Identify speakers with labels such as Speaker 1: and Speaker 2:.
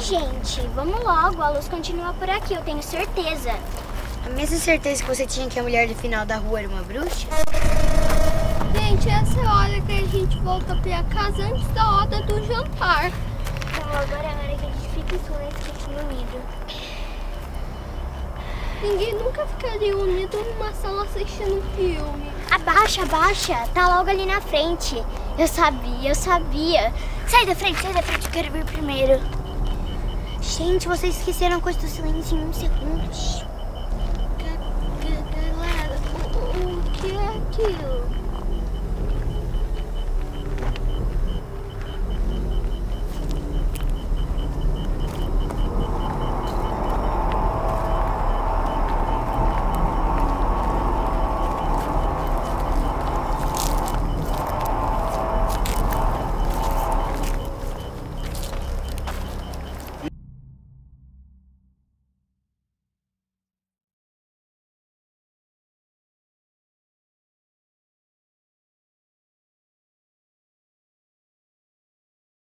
Speaker 1: gente. Vamos logo, a luz continua por aqui, eu tenho certeza.
Speaker 2: A mesma certeza que você tinha que a mulher do final da rua era uma bruxa?
Speaker 3: Gente, essa é a hora que a gente volta pra casa antes da hora do jantar.
Speaker 1: Então agora é a hora que a gente fica em silêncio unido.
Speaker 3: Ninguém nunca ficaria unido numa sala assistindo filme.
Speaker 1: Abaixa, abaixa. Tá logo ali na frente. Eu sabia, eu sabia. Sai da frente, sai da frente, eu quero ver primeiro. Gente, vocês esqueceram a coisa do silêncio em um segundo.
Speaker 3: O que é aquilo?